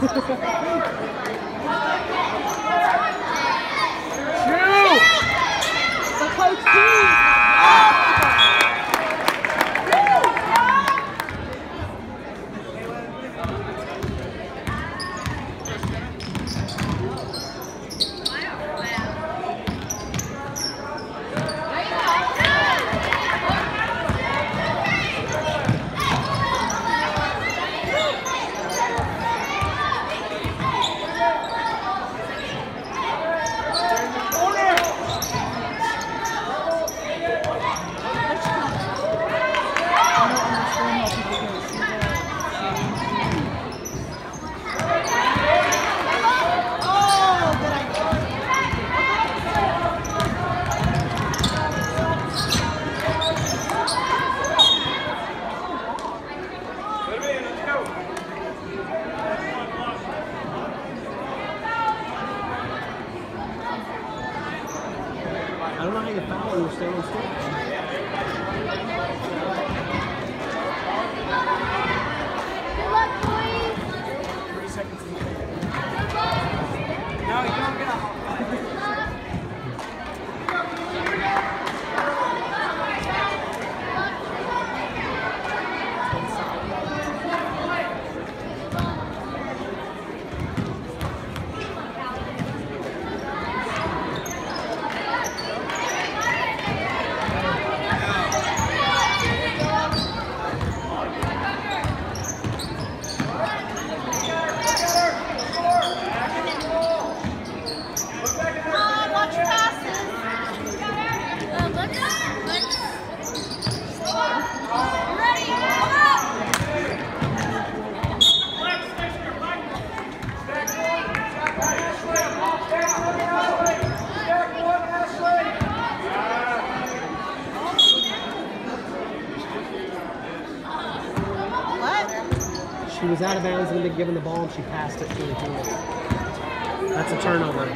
True! The coach team! given the ball and she passed it to the team. That's a turnover.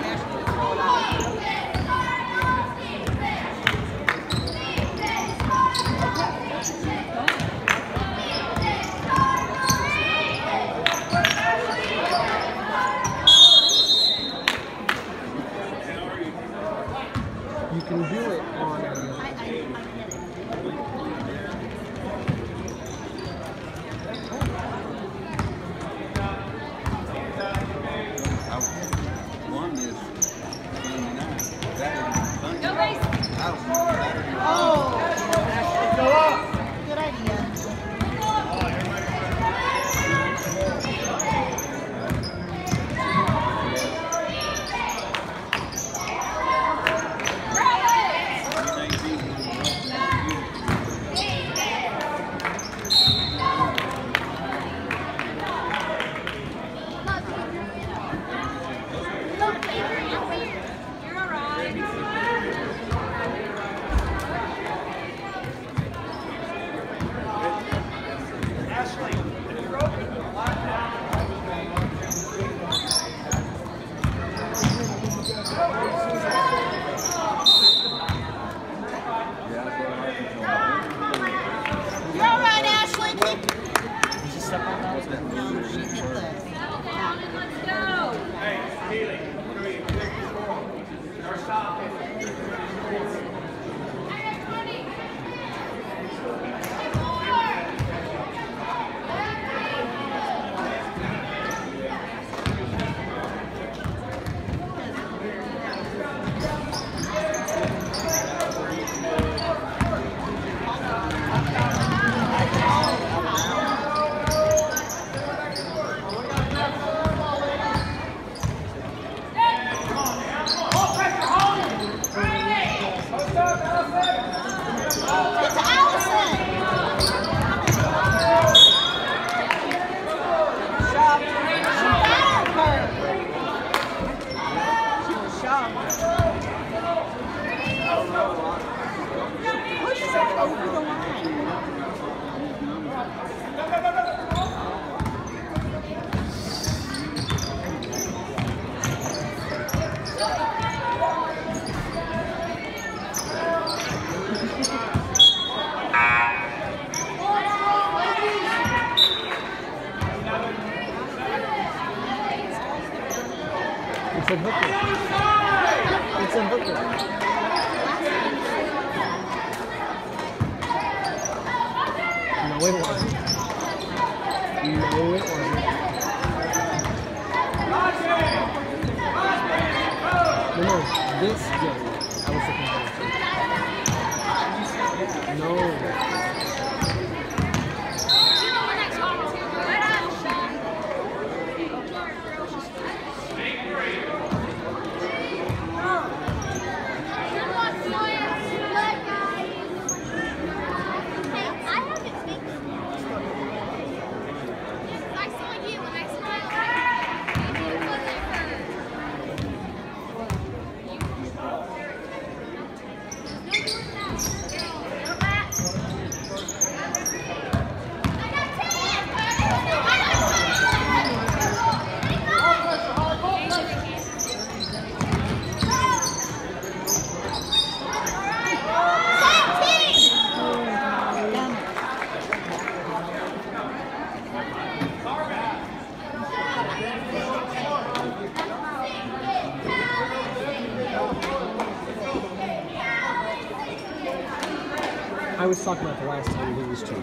Was talking about the last time he was too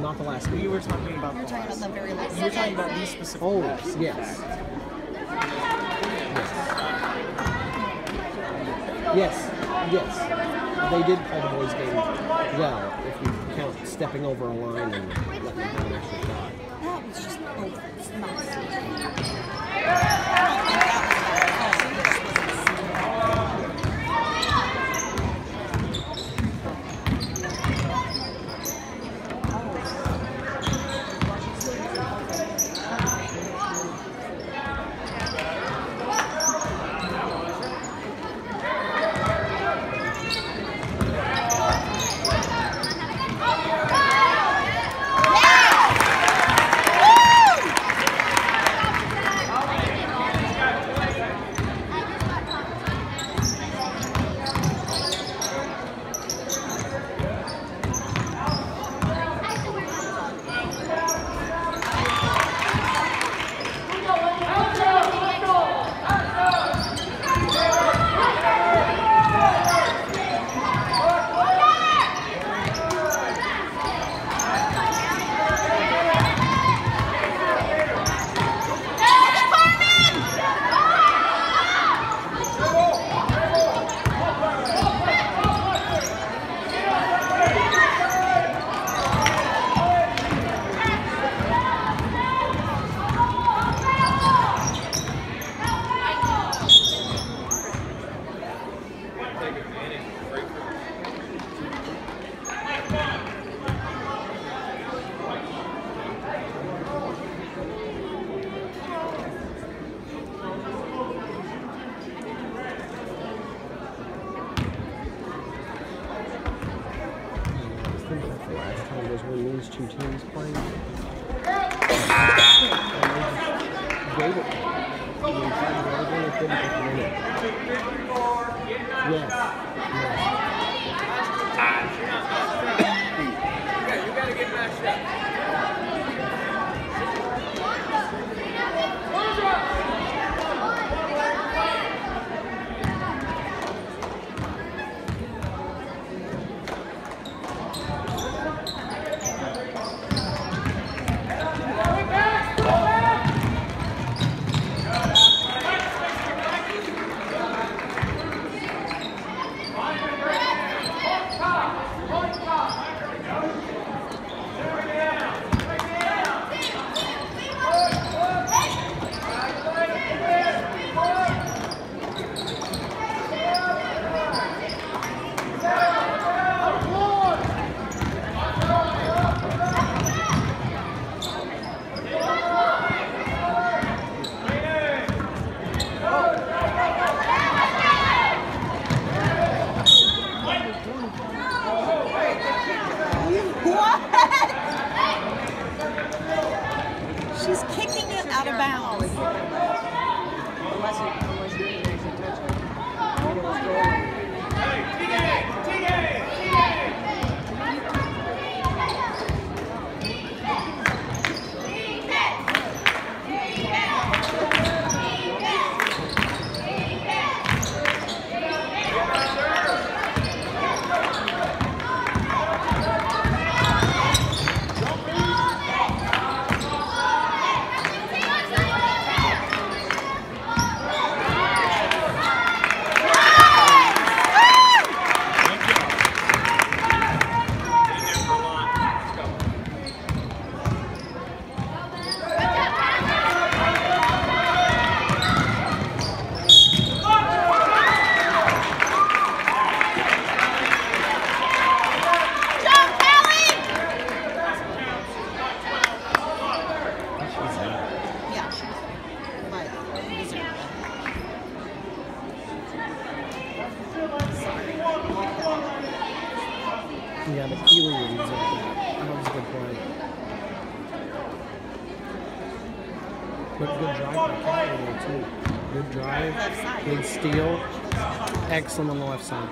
Not the last game. You were talking about We're the talking about the very last. You were talking about these specific Oh, players. yes. Yes. Yes. They did call the boys' game well, if you count stepping over a line and letting them have an extra shot. That was just oh, it's not Ely a good play. Good drive too. Good drive, good steal. Excellent on the left side.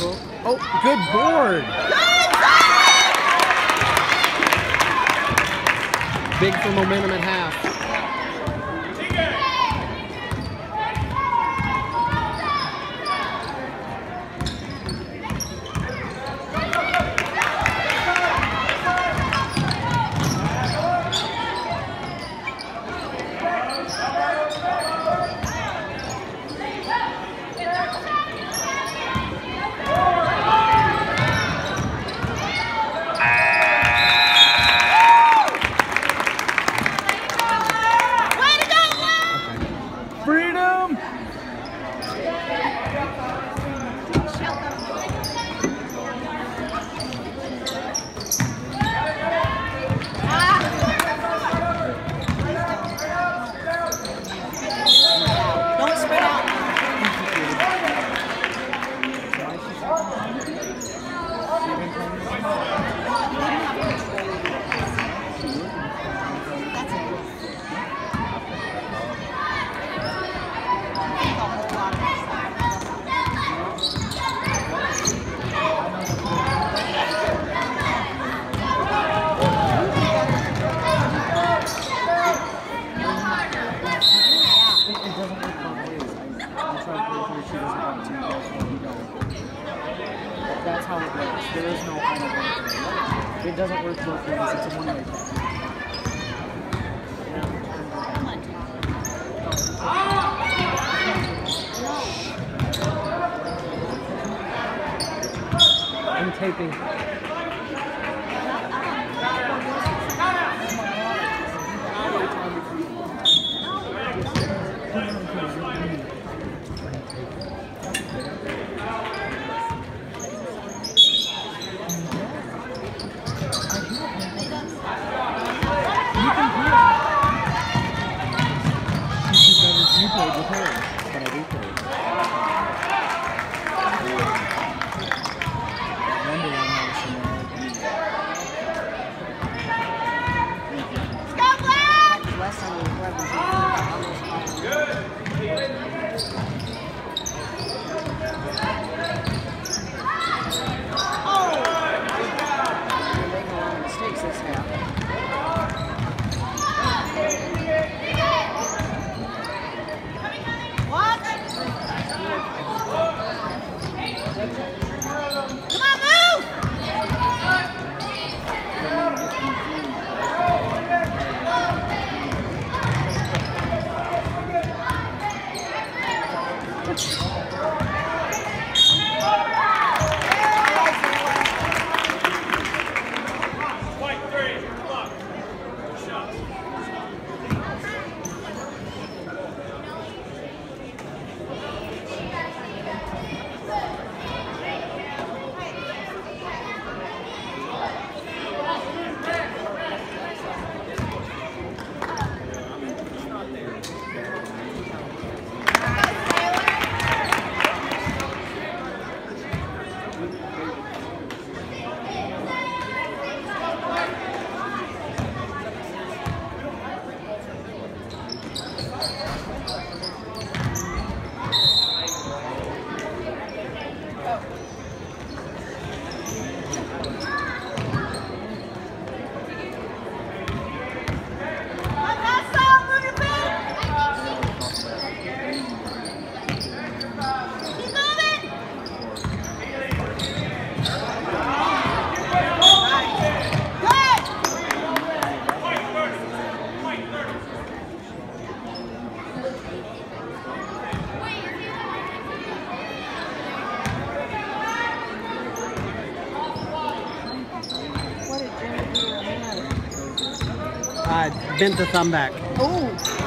Oh, oh good board! Big for momentum at half. I bent the thumb back. Oh.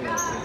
对对。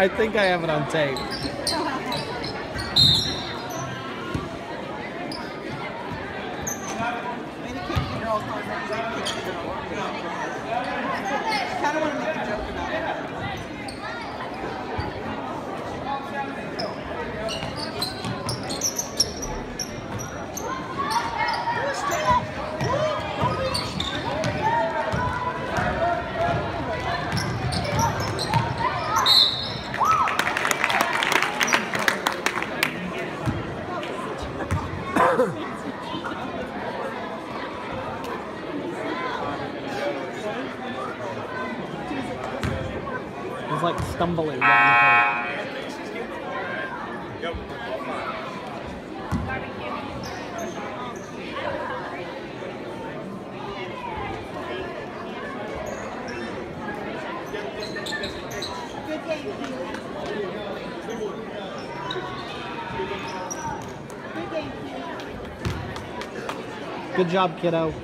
I think I have it on tape. Good job, kiddo.